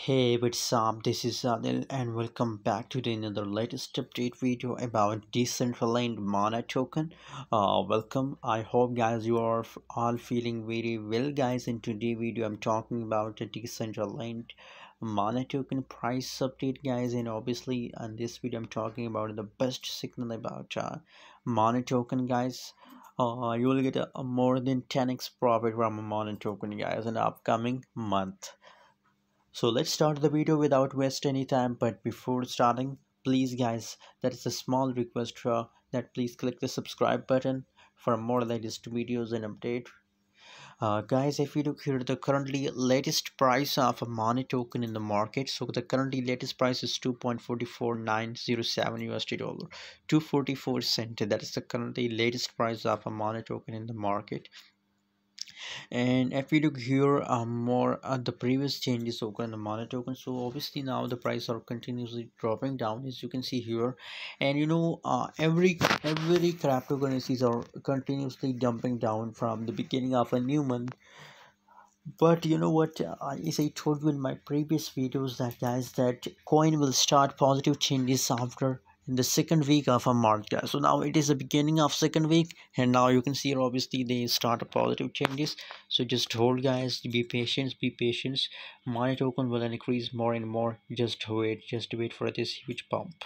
Hey, what's up? This is Adil, and welcome back to the another latest update video about Decentraland mana token. Uh, welcome. I hope guys you are all feeling very well, guys. In today's video, I'm talking about the Decentraland mana token price update, guys. And obviously, on this video, I'm talking about the best signal about uh, mana token, guys. Uh, you will get a, a more than 10x profit from a mana token, guys, in the upcoming month so let's start the video without waste any time but before starting please guys that is a small request uh, that please click the subscribe button for more latest videos and update. Uh, guys if you look here the currently latest price of a mana token in the market so the currently latest price is 2.44907 usd dollar. 244 cent that is the currently latest price of a mana token in the market and if we look here um, more at the previous changes in the mana token so obviously now the price are continuously dropping down as you can see here. And you know uh, every every cryptocurrencies are continuously dumping down from the beginning of a new month. But you know what uh, as i told you in my previous videos that guys that coin will start positive changes after in the second week of a market so now it is the beginning of second week and now you can see obviously they start a positive changes. So just hold guys. Be patient. Be patient. My token will increase more and more. Just wait. Just wait for this huge pump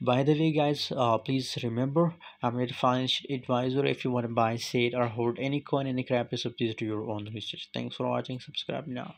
by the way guys uh, please remember i'm a financial advisor. If you want to buy say or hold any coin any crypto so please do your own research. Thanks for watching. Subscribe now